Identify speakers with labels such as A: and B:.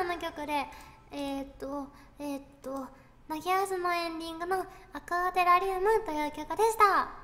A: さんの曲でえっ、とえっ、と「ナギアーズ」のエンディングの「アクアテラリウム」という曲でした。